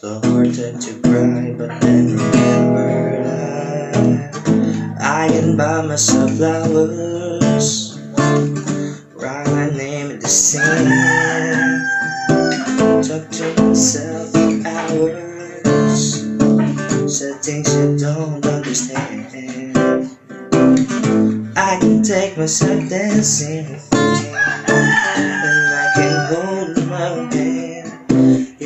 So hard to cry, but then remembered I, I can buy myself flowers, write my name in the sand, talk to myself for hours, said things you don't understand. I can take myself dancing, and I can hold my hand.